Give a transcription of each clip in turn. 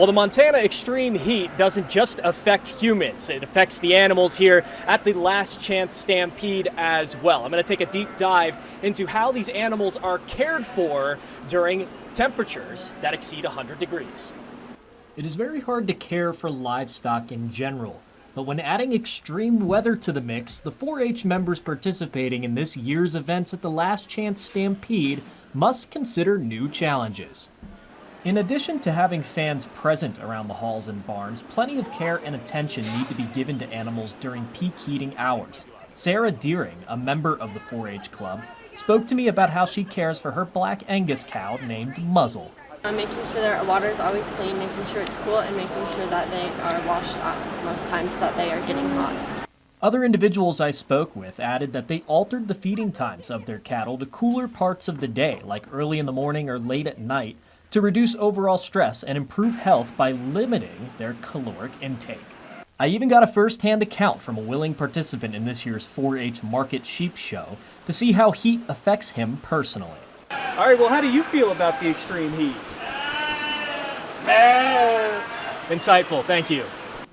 Well, the Montana extreme heat doesn't just affect humans, it affects the animals here at the Last Chance Stampede as well. I'm going to take a deep dive into how these animals are cared for during temperatures that exceed 100 degrees. It is very hard to care for livestock in general, but when adding extreme weather to the mix, the 4 H members participating in this year's events at the Last Chance Stampede must consider new challenges. In addition to having fans present around the halls and barns, plenty of care and attention need to be given to animals during peak heating hours. Sarah Deering, a member of the 4 H club, spoke to me about how she cares for her black Angus cow named Muzzle. I'm making sure their water is always clean, making sure it's cool, and making sure that they are washed up most times that they are getting hot. Other individuals I spoke with added that they altered the feeding times of their cattle to cooler parts of the day, like early in the morning or late at night, to reduce overall stress and improve health by limiting their caloric intake. I even got a first-hand account from a willing participant in this year's 4-H Market Sheep Show to see how heat affects him personally. All right, well, how do you feel about the extreme heat? Insightful, thank you.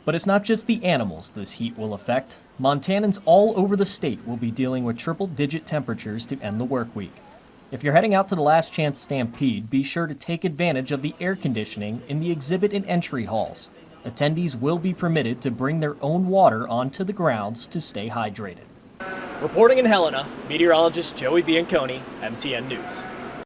But it's not just the animals this heat will affect. Montanans all over the state will be dealing with triple-digit temperatures to end the work week. If you're heading out to the Last Chance Stampede, be sure to take advantage of the air conditioning in the exhibit and entry halls. Attendees will be permitted to bring their own water onto the grounds to stay hydrated. Reporting in Helena, meteorologist Joey Bianconi, MTN News.